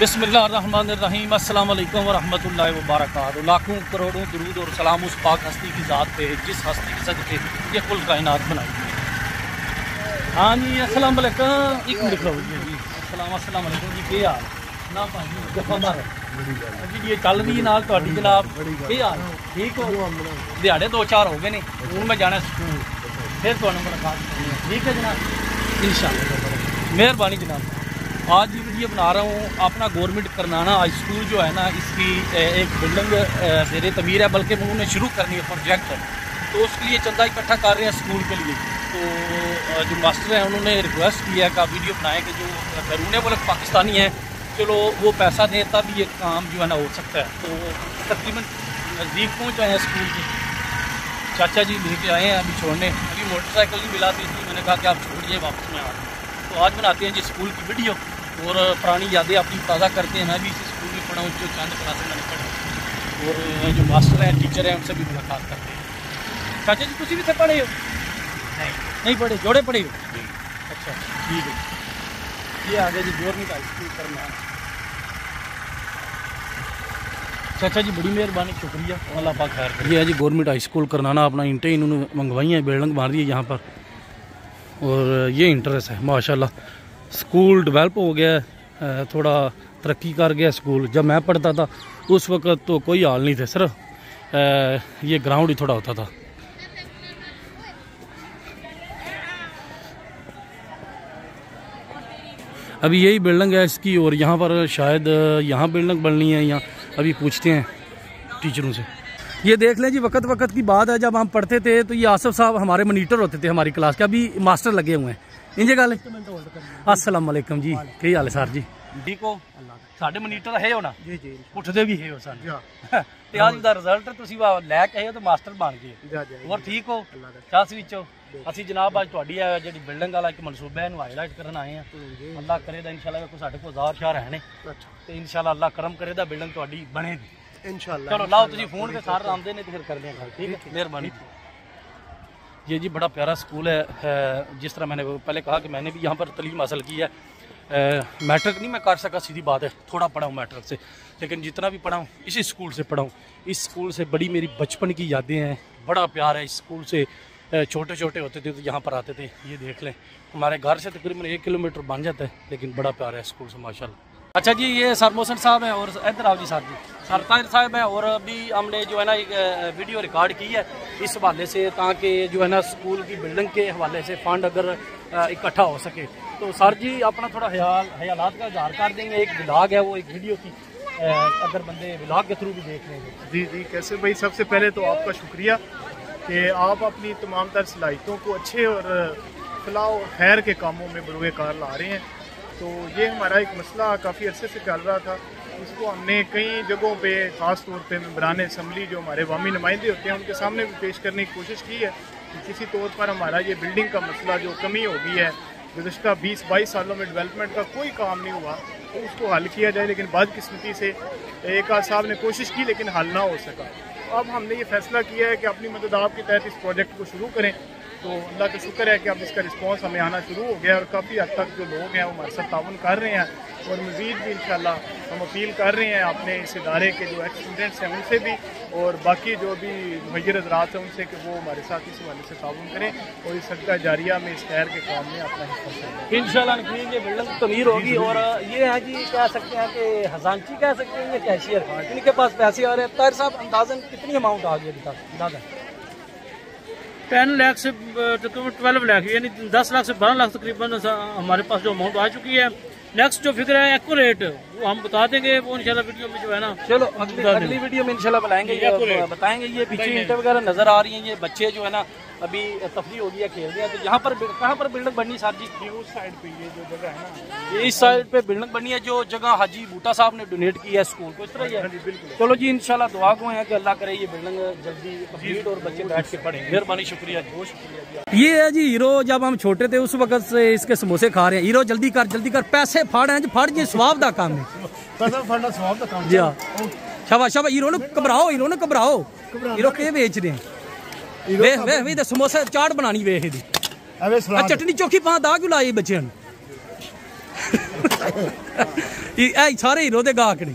بسم اللہ الرحمن الرحیم، السلام علیکم ورحمۃ اللہ وبرکاتہ۔ لاکھوں، کروڑوں درود اور سلام اس پاک ہستی کی ذات پہ جس ہستی کی صدقے یہ کل کائنات بنائی ہے۔ ہاں جی السلام علیکم۔ ایک منٹ رہو جی،, جی السلام السلام علیکم۔ جی کیا حال؟ نہ پانی جفامار جی یہ چل رہی نال تہاڈی جناب۔ کی حال؟ ٹھیک ہو؟ دیہڑے دو چار ہو گئے نے ہوں میں جانا سکول پھر تمہیں ملاقات۔ کرنی ہے ٹھیک ہے جناب۔ انشاءاللہ۔ مہربانی جناب۔ آج یہ ویڈیو بنا رہا ہوں، اپنا گورنمنٹ کرنانا ہائی اسکول جو ہے نا، اس کی ایک بلڈنگ زیر تعمیر ہے، بلکہ انہوں نے شروع کرنی ہے پروجیکٹ تو اس کے لیے چندہ اکٹھا کر رہے ہیں اسکول کے لیے. تو جو ماسٹر ہیں، انہوں نے ریکویسٹ کیا ہے کہ ویڈیو بنائیں کہ جو بیرون ملک پاکستانی ہیں. چلو، وہ پیسہ دیں تب یہ کام جو ہے نا ہو سکتا ہے. تو تقریباً نزدیک پہنچ آئے ہیں اسکول کے. چاچا جی لے کے آئے ہیں، ابھی چھوڑنے. ابھی موٹر سائیکل نہیں ملا تھی اس لیے میں نے کہا کہ آپ چھوڑ جائیں واپس میں آ رہا ہوں. تو آج بناتے ہیں جی اسکول کی ویڈیو اور پرانی یادیں اپنی تازہ کرتے ہیں میں بھی اسی اسکول میں پڑھا ہوں جو چاند کلاسیں میں نے پڑھا اور جو ماسٹر ہیں ٹیچر ہیں ان سے بھی ملاقات کرتے ہیں چاچا جی تھی بھی تھے پڑھے ہو نہیں پڑھے جوڑے پڑھے ہو اچھا ٹھیک ہے یہ آگے جی گورنمنٹ ہائی اسکول کرنا چاچا جی بڑی مہربانی شکریہ اللہ پاک خیر یہ ہے جی گورنمنٹ ہائی اسکول کرنانا اپنا انٹیں انہوں نے منگوائی ہیں بلڈنگ مار دی ہے یہاں پر اور یہ انٹرس ہے ماشاء اللہ اسکول ڈیولپ ہو گیا ہے تھوڑا ترقی کر گیا اسکول جب میں پڑھتا تھا، اس وقت تو کوئی حال نہیں تھے، صرف یہ گراؤنڈ ہی تھوڑا ہوتا تھا۔ ابھی یہی بلڈنگ ہے اس کی، اور یہاں پر شاید یہاں بلڈنگ بننی ہے یہاں ابھی پوچھتے ہیں ٹیچروں سے۔ یہ دیکھ لیں جی وقت وقت کی بات ہے جب ہم پڑھتے تھے تو یہ آصف صاحب ہمارے منیٹر ہوتے تھے ہماری کلاس کے ابھی ماسٹر لگے ہوئے ہیں انجے گل السلام علیکم جی کی حال ہے سر جی ٹھیک ہو ساڈے منیٹر ہے ہونا جی جی اٹھتے بھی ہے سن تے اج دا رزلٹ تسی لے کے آئے تو ماسٹر بن گئے اور ٹھیک ہو چاس وچو اسی جناب اج تہاڈی جڑی بلڈنگ والا ایک منصوبہ ہے نو ہائی لائٹ کرن آئے ہیں اللہ کرے دا انشاءاللہ کو ساڈے کو ہزار شہر ہیں تے انشاءاللہ اللہ کرم کرے دا بلڈنگ تہاڈی بنے گی انشاءاللہ چلو لاؤ تسی فون کے سار آندے نے تے پھر کر دیں گل ٹھیک ہے؟ مہربانی۔ یہ جی بڑا پیارا سکول ہے جس طرح میں نے پہلے کہا کہ میں نے بھی یہاں پر تعلیم حاصل کی ہے۔ میٹرک نہیں میں کر سکا سیدھی بات ہے تھوڑا پڑھا ہوں میٹرک سے۔ لیکن جتنا بھی پڑھا ہوں اسی اسکول سے پڑھا ہوں اس اسکول سے بڑی میری بچپن کی یادیں ہیں۔ بڑا پیار ہے اس اسکول سے چھوٹے چھوٹے ہوتے تھے تو یہاں پر آتے تھے۔ یہ دیکھ لیں۔ ہمارے گھر سے تقریباً ایک کلو میٹر بن جاتا ہے لیکن بڑا پیار ہے اسکول سے ماشاء اللہ اچھا جی یہ سر محسن صاحب ہیں اور ادھر آؤ جی سر جی۔ سر طاہر صاحب ہیں اور ابھی ہم نے جو ہے نا ایک ویڈیو ریکارڈ کی ہے اس حوالے سے تاکہ جو ہے نا اسکول کی بلڈنگ کے حوالے سے فنڈ اگر اکٹھا ہو سکے تو سر جی اپنا تھوڑا خیال خیالات کا اظہار کر دیں گے ایک بلاگ ہے وہ ایک ویڈیو کی اگر بندے بلاگ کے تھرو بھی دیکھ لیں گے جی جی کیسے بھائی سب سے پہلے تو آپ کا شکریہ کہ آپ اپنی تمام تر صلاحیتوں کو اچھے اور فلاح و خیر کے کاموں میں بروئے کار لا رہے ہیں تو یہ ہمارا ایک مسئلہ کافی عرصے سے چل رہا تھا اس کو ہم نے کئی جگہوں پہ خاص طور پہ ممبران اسمبلی جو ہمارے عوامی نمائندے ہوتے ہیں، ان کے سامنے بھی پیش کرنے کی کوشش کی ہے کہ کسی طور پر ہمارا یہ بلڈنگ کا مسئلہ جو کمی ہو گئی ہے، گزشتہ بیس بائیس سالوں میں ڈیولپمنٹ کا کوئی کام نہیں ہوا، تو اس کو حل کیا جائے، لیکن بعض قسمتی سے ایک آدھ صاحب نے کوشش کی لیکن حل نہ ہو سکا۔ اب ہم نے یہ فیصلہ کیا ہے کہ اپنی مدد آپ کے تحت اس پروجیکٹ کو شروع کریں۔ تو اللہ کا شکر ہے کہ اب اس کا رسپانس ہمیں آنا شروع ہو گیا اور کافی حد تک جو لوگ ہیں وہ ہمارے ساتھ تعاون کر رہے ہیں۔ اور مزید بھی انشاءاللہ ہم اپیل کر رہے ہیں اپنے اس ادارے کے جو ایکس اسٹوڈنٹس ہیں ان سے بھی اور باقی جو بھی مہیر حضرات ہیں ان سے کہ وہ ہمارے ساتھ اس حوالے سے تعاون کریں اور اس صدقہ جاریہ میں اس خیر کے کام میں اپنا حصہ کریں ان شاء اللہ یہ بلڈنگ تعمیر ہوگی اور یہ ہے جی کہہ سکتے ہیں کہ خزانچی کہہ سکتے ہیں یہ کیشیئر ان کے پاس پیسے آ رہے ہیں۔ طاہر صاحب اندازاً کتنی اماؤنٹ آ گئی ابھی تک؟ اندازہ ٹین لاکھ سے تقریباً ٹویلو لاکھ یعنی دس لاکھ سے بارہ لاکھ تقریباً ہمارے پاس جو اماؤنٹ آ چکی ہے۔ نیکسٹ جو فکر ہے ایکوریٹ وہ ہم بتا دیں گے وہ انشاءاللہ ویڈیو میں جو ہے نا چلو اگلی ویڈیو میں انشاءاللہ بلائیں گے بتائیں گے یہ پیچھے اینٹیں وغیرہ نظر آ رہی ہیں یہ بچے جو ہے نا ابھی تفریح ہو گیا کھیل گیا تو یہاں پر کہاں پر بلڈنگ بننی سر جی؟ اس سائڈ پہ یہ جو جگہ ہے نا۔ یہ اس سائڈ پہ بلڈنگ بنی ہے جو جگہ حاجی بوٹا صاحب نے ڈونیٹ کی ہے اسکول کو اس طرح ہی ہے۔ چلو جی انشاءاللہ دعا کو ہیں کہ اللہ کرے یہ بلڈنگ جلدی کمپلیٹ اور بچے بیٹھ کے پڑھیں۔ مہربانی شکریہ بہت شکریہ یہ ہے جی ہیرو جب ہم چھوٹے تھے اس وقت سے اس کے سموسے کھا رہے ہیں۔ ہیرو جلدی کر جلدی کر پیسے ਇਸੇ ਫਾੜਾਂ 'ਚ ਫੜ ਜੇ ਸਵਾਬ ਦਾ ਕੰਮ ਹੈ। ਕਸਮ ਫੜਨਾ ਸਵਾਬ ਦਾ ਕੰਮ ਜੀ ਹਾਂ। ਸ਼ਾਬਾਸ਼ ਸ਼ਾਬਾਸ਼ ਹੀਰੋ ਨੂੰ ਘਬਰਾਓ ਹੀਰੋ ਨੂੰ ਘਬਰਾਓ। ਹੀਰੋ ਕੀ। ਵੇਚ ਰਹੇ ਵੇ ਵੇ ਵੀ ਤਾਂ ਸਮੋਸਾ ਚਾਟ ਬਣਾਣੀ ਵੇ ਇਹਦੀ। ਐਵੇਂ ਸਲਾਦ। ਚਟਨੀ ਚੋਖੀ ਪਾ ਦਾ ਕਿਉਂ ਲਾਈ ਬੱਚਿਆਂ ਨੂੰ? ਇਹ ਐ ਸਾਰੇ ਹੀਰੋ ਦੇ ਗਾਹਕ ਨੇ।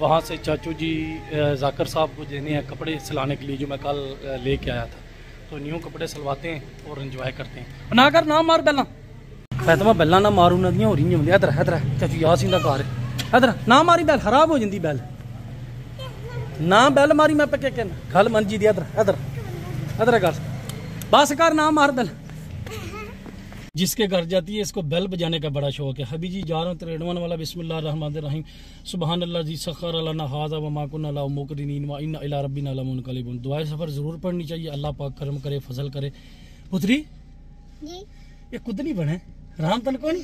وہاں سے چاچو جی زاکر صاحب کو دینے ہیں کپڑے سلانے کے لیے جو میں کل لے کے آیا تھا۔ تو نیو کپڑے سلواتے ہیں اور انجوائے کرتے ہیں۔ نہ کر، نہ مار بیلا فاطمہ بیلا نہ مارو ندیاں ہو رہی ہیں ادھر ادھر۔ چاچو یاسین دا گھر۔ ادھر، نہ ماری بیل خراب ہو جندی بیل نہ بیل ماری میں پکے کہنا۔ گل من جی دی، ادھر ادھر۔ ادھر گل بس کر، نہ مار بیل جس کے گھر جاتی ہے اس کو بیل بجانے کا بڑا شوق ہے۔ حبی جی جا رہا ہوں تیرے تریڈوان والا بسم اللہ الرحمن الرحیم۔ سبحان اللہ جی سخر اللہ نہ حاضہ و ماکن اللہ مکرینین و ان الہ ربین اللہ منقلبون دعائے سفر ضرور پڑھنی چاہیے۔ اللہ پاک کرم کرے فضل کرے۔ پتری؟ جی۔ یہ خود نہیں بنے۔ رام تن کو نہیں۔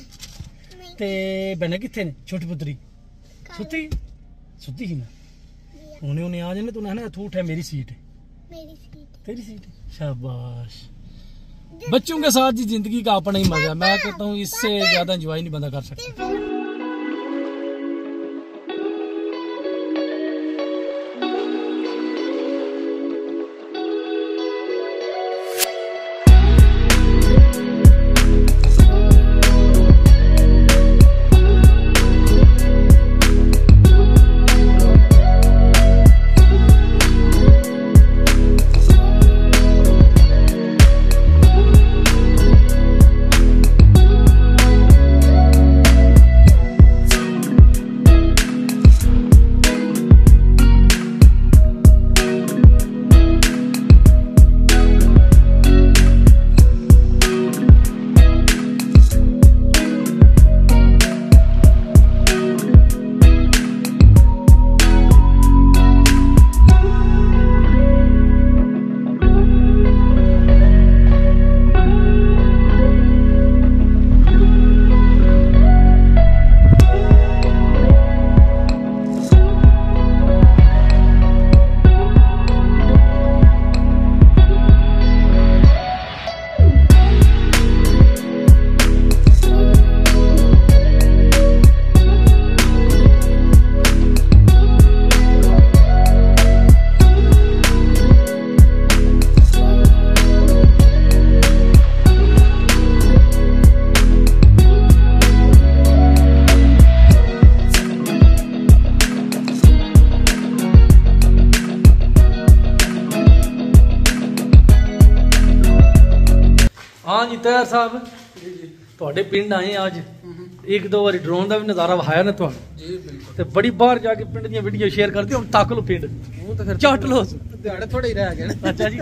تے بنے کتنے نے؟ چھوٹی پتری۔ ستی؟ ستی ہی نا۔ جی۔ انہیں انہیں آ جانے تو انہیں اٹھو اٹھا میری سیٹ ہے۔ تیری سیٹ ہے؟ شاباش۔ بچوں کے ساتھ ہی زندگی کا اپنا ہی مزہ ہے۔ میں کہتا ہوں اس سے زیادہ انجوائے نہیں بندہ کر سکتا۔ ਜੀ ਤੈਰ ਸਾਹਿਬ। ਤੁਹਾਡੇ ਪਿੰਡ ਆਏ ਅੱਜ। ਇੱਕ ਦੋ ਵਾਰੀ ਡਰੋਨ ਦਾ ਵੀ ਨਜ਼ਾਰਾ ਵਿਖਾਇਆ ਨਾ ਤੁਹਾਨੂੰ। ਜੀ ਬਿਲਕੁਲ। ਤੇ ਬੜੀ ਬਾਹਰ ਜਾ ਕੇ ਪਿੰਡ ਦੀਆਂ ਵੀਡੀਓ ਸ਼ੇਅਰ ਕਰਦੇ ਹੁਣ ਤੱਕ ਲੋ ਪਿੰਡ। ਉਹ ਤਾਂ ਫਿਰ ਚੱਟ ਲੋ ਦਿਹਾੜੇ ਥੋੜੇ ਹੀ ਰਹਿ ਗਏ ਨੇ। ਅੱਛਾ ਜੀ।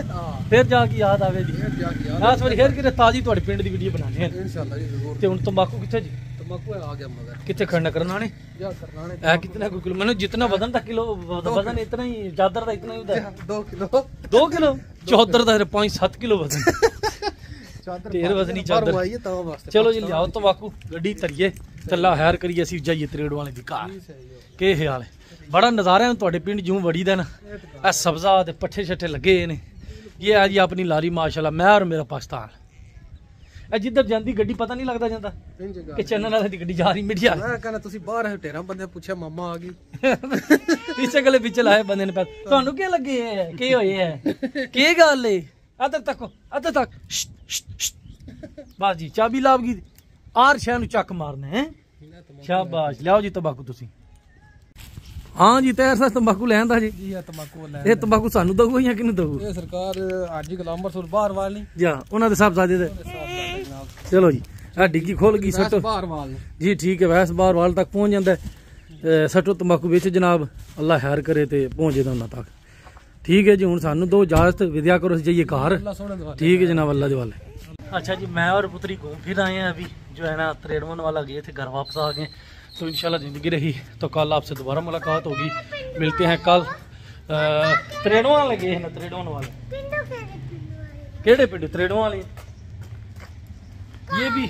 ਫਿਰ ਜਾ ਕੇ ਯਾਦ ਆਵੇ ਜੀ। ਜਾ ਯਾਰ ਇਸ ਵਾਰੀ ਫੇਰ ਕਿਤੇ ਤਾਜੀ ਤੁਹਾਡੇ ਪਿੰਡ ਦੀ ਵੀਡੀਓ ਬਣਾਣੇ ਆ ਇਨਸ਼ਾਅੱਲਾ ਜੀ ਜ਼ਰੂਰ। ਤੇ ਹੁਣ ਤੰਬਾਕੂ ਕਿੱਥੇ ਜੀ? ਤੰਬਾਕੂ ਆ ਗਿਆ ਮਗਰ। ਕਿੱਥੇ ਖੜਨਾ ਕਰਨਾ ਨੇ ਜਾ ਕਰਨਾ ਨੇ ਇਹ ਕਿਤਨਾ ਕੋਈ ਕਿਲੋ ਮੈਨੂੰ ਜਿੰਨਾ ਵਜ਼ਨ ਦਾ ਕਿਲੋ। ਵਜ਼ਨ ਇਤਨਾ ਹੀ ਚਾਦਰ ਦਾ ਇਤਨਾ ਹੀ ਹੁੰਦਾ। 2 ਕਿਲੋ। 2 ਕਿਲੋ? ਚਾਦਰ ਦਾ 5 7 ਕਿਲੋ ਵਜ਼ਨ ਢੇਰ ਵਜ਼ਨੀ ਚਾਦਰ। ਪਰਵਾਈਏ ਤਾਂ ਵਾਸਤੇ ਚਲੋ ਜੀ ਲਿਆਓ ਤੰਬਾਕੂ ਗੱਡੀ ਧਰੀਏ ਚੱਲਾ ਹੈਰ ਕਰੀਏ ਅਸੀਂ ਜਾਈਏ ਤਰੇੜ ਵਾਲੇ ਦੀ ਘਰ ਕੀ ਖਿਆਲ ਹੈ ਬੜਾ ਨਜ਼ਾਰਾ ਹੈ ਤੁਹਾਡੇ ਪਿੰਡ ਜੂ ਵੜੀ ਦਾ ਨਾ ਇਹ ਸਬਜ਼ਾ ਤੇ ਪੱਠੇ ਛੱਠੇ ਲੱਗੇ ਨੇ। ਇਹ ਆ ਜੀ ਆਪਣੀ ਲਾਰੀ ਮਾਸ਼ਾਅੱਲਾ ਮੈਂ ਔਰ ਮੇਰਾ ਪਾਕਿਸਤਾਨ। ਇਹ ਜਿੱਧਰ ਜਾਂਦੀ ਗੱਡੀ ਪਤਾ ਨਹੀਂ ਲੱਗਦਾ ਜਾਂਦਾ। ਕਿ ਚੰਨਨ ਵਾਲੇ ਦੀ ਗੱਡੀ ਜਾ ਰਹੀ ਮੀਡੀਆ ਮੈਂ ਕਹਿੰਦਾ ਤੁਸੀਂ ਬਾਹਰ ਹੈ ਢੇਰਾਂ ਬੰਦੇ ਪੁੱਛਿਆ ਮਾਮਾ ਆ ਗਈ। ਇਸੇ ਗਲੇ ਵਿੱਚ ਲਾਏ ਬੰਦੇ ਨੇ ਤੁਹਾਨੂੰ ਕੀ ਲੱਗੇ ਹੈ ਕੀ ਹੋਏ ਹੈ ਕੀ ਗੱਲ ਏ? ਅਦਰ ਤੱਕ ਅਦਰ ਤੱਕ। ਬਸ ਜੀ ਚਾਬੀ ਲਾਭ ਗਈ ਆਰ ਸ਼ਹਿ ਨੂੰ ਚੱਕ ਮਾਰਨਾ ਹੈ? ਸ਼ਾਬਾਸ਼ ਲਿਆਓ ਜੀ ਤੰਬਾਕੂ ਤੁਸੀਂ। ਹਾਂ ਜੀ ਤੈਰ ਸਾ ਤੰਬਾਕੂ ਲੈਣ ਦਾ ਜੀ ਜੀ ਆ ਤੰਬਾਕੂ ਲੈ ਇਹ ਤੰਬਾਕੂ ਸਾਨੂੰ ਦਊਗਾ ਜਾਂ ਕਿਹਨੂੰ ਦਊ ਇਹ ਸਰਕਾਰ ਅੱਜ ਹੀ ਗੁਲਾਮ ਅੰਬਰਸਰ ਬਾਹਰ ਵਾਲ ਜਾ ਉਹਨਾਂ ਦੇ ਸਾਹਿਬਜ਼ਾਦੇ ਦੇ। ਚਲੋ ਜੀ ਆ ਡਿੱਗੀ ਖੋਲ ਗਈ ਸੱਟੋ। ਬਾਹਰ ਵਾਲ। ਜੀ ਠੀਕ ਹੈ ਵੈਸ ਬਾਹਰ ਵਾਲ ਤੱਕ ਪਹੁੰਚ ਜਾਂਦਾ ਸੱਟੋ ਤੰਬਾਕੂ ਵਿੱਚ ਜਨਾਬ ਅੱਲਾ ਖੈਰ ਕਰੇ ਤੇ ਪਹੁੰਚੇ ਤਾਂ ਉਹਨਾਂ ਤੱਕ। ٹھیک ہے جی ਹੁਣ سانو دو ਇਜਾਜ਼ਤ ਵਿਦਿਆ کرو ਅਸੀਂ ਜਾਈਏ ਘਰ। ٹھیک ہے جناب اللہ دیوالے اچھا جی میں اور پتری گھوم پھر آئے ہیں ابھی جو ہے نا تریڑون والا گئے تھے گھر واپس آ گئے تو انشاءاللہ زندگی رہی تو کل آپ سے دوبارہ ملاقات ہوگی ملتے ہیں کل تریڑوں والے گئے ہیں نا تریڑون والے کیڑے پنڈ تریڑوں والے یہ بھی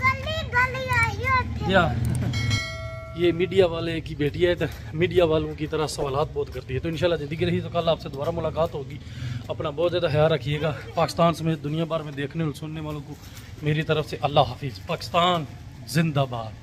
گلی گلی آئی ہے یہ میڈیا والے کی بیٹی ہے میڈیا والوں کی طرح سوالات بہت کرتی ہے۔ تو انشاءاللہ زندگی رہی تو کل آپ سے دوبارہ ملاقات ہوگی۔ اپنا بہت زیادہ خیال رکھیے گا۔ پاکستان سمیت دنیا بھر میں دیکھنے اور سننے والوں کو میری طرف سے اللہ حافظ۔ پاکستان زندہ باد۔